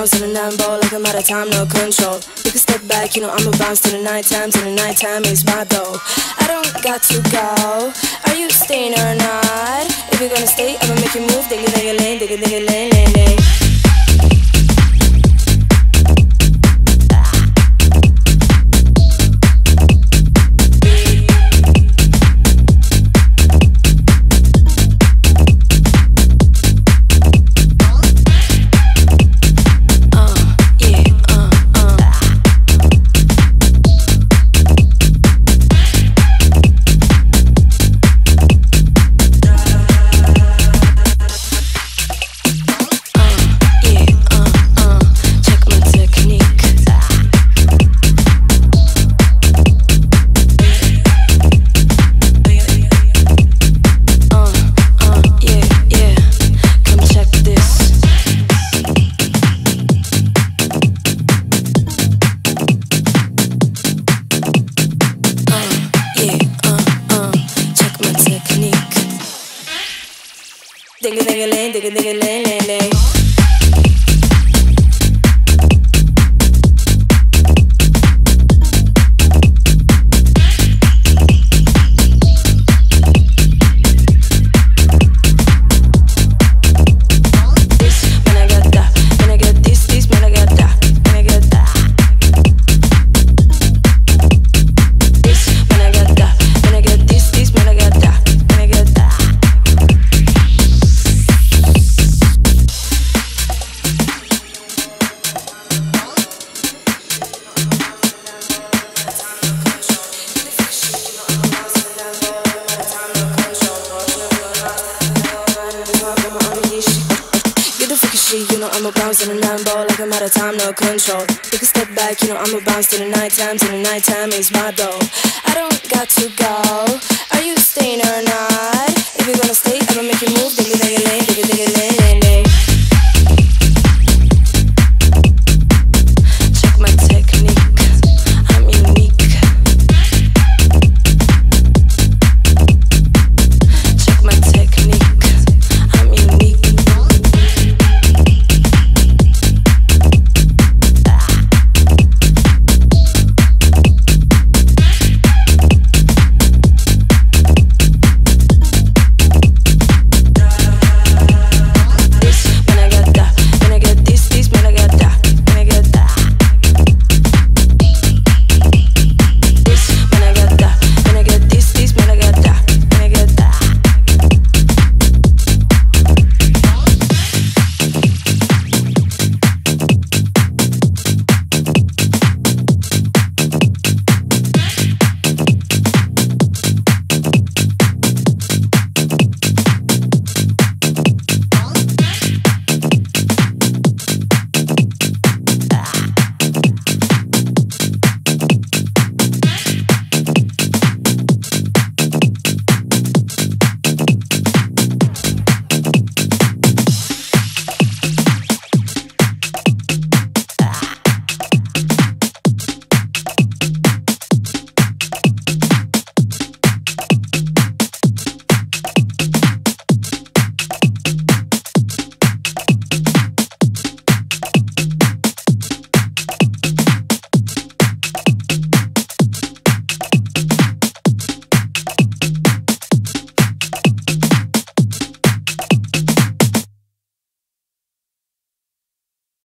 bounce to the nine ball like I'm out of time, no control. Take a step back, you know I'ma bounce to the night time, to the night time is my dough. I don't got to go. Are you staying or not? If you're gonna stay, I'ma make you move. Dig it, dig it, lane, dig it, dig it, lane, lane, lane. Ding a ding a ling, ding a ding a ling, ling, ling. You know I'ma bounce in the nine ball like I'm out of time, no control. Take a step back, you know I'ma bounce to the night time, to the night time is my dough. I don't got to go.